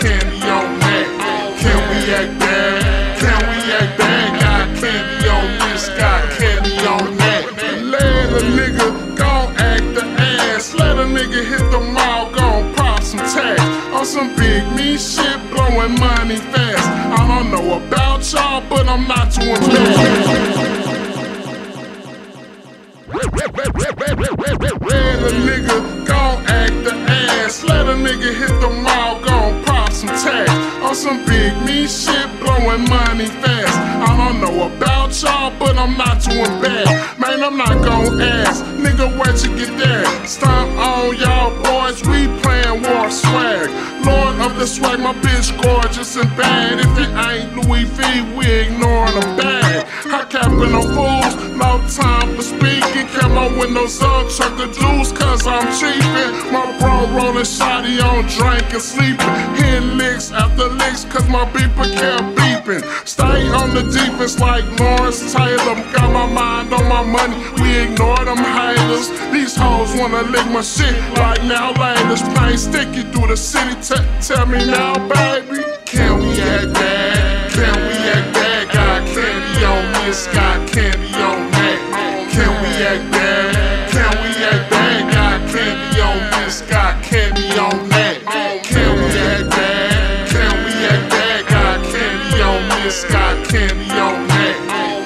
candy on that. Can we act bad? Can we act bad? Got candy on this, got candy on that. Let a nigga gon' act the ass. Let a nigga hit the mall, gon' pop some tags. On some big me shit, blowing money fast. I don't know about y'all, but I'm not too embarrassed. Let a nigga gon' act the ass. Let a nigga hit the some big me shit, blowing money fast. I don't know about y'all, but I'm not doing bad. Man, I'm not gon' ask. Nigga, where'd you get that? Stomp on y'all boys, we playin' war swag. Lord of the swag, my bitch gorgeous and bad. If it ain't Louis V, we ignoring the bag. I capping on fools, My windows up, chuck the juice, cause I'm cheapin'. My bro rollin' shotty on drink and sleepin'. Hitting licks after licks, cause my beeper kept beeping. Stay on the defense like Lawrence Taylor. Got my mind on my money, we ignore them haters. These hoes wanna lick my shit like now laters. Plain sticky through the city, tell me now, baby. Can we act this, got candy on that.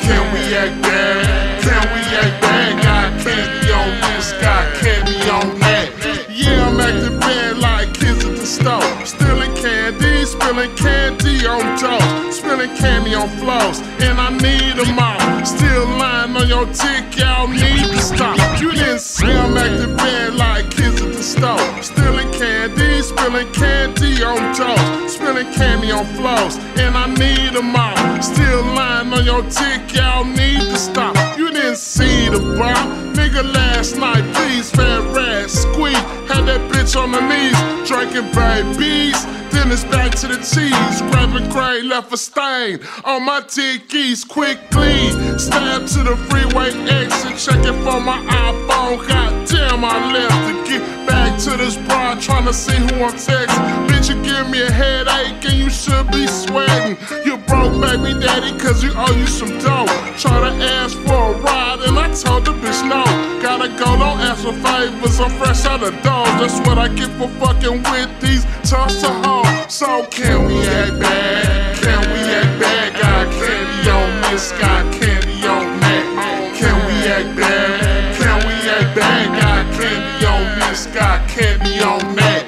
Can we act bad? Can we act bad? Got candy on this, got candy on that. Yeah, I'm acting bad like kids at the store. Stealing candy, spilling candy on dough. Spilling candy on floors, and I need them all. Still lying on your dick, y'all need to stop. You didn't say I'm acting bad like kids at the store. Spilling candy on dough. Spilling candy on floors, and I need them all. Still lying on your dick, y'all need to stop. You didn't see the bar. Nigga, last night, please, fat rat, squeak. Had that bitch on the knees, drinking babies. It's back to the cheese. Grabbing gray, left a stain on my tickies. Quickly, stab to the freeway exit. Checking for my iPhone. God damn, I left to get back to this bar. Trying to see who I'm texting. Bitch, you give me a headache and you should be sweating. You broke baby daddy, cause you owe you some dough. Try to ask for a ride, and I told the bitch no gotta go, don't ask for favors. I'm fresh out of dough. that's what I get for fucking with these tough to home. So can we act bad? Can we act bad? Got candy on this, got candy on that. Can we act bad? Can we act bad? Got candy on this, got candy on that.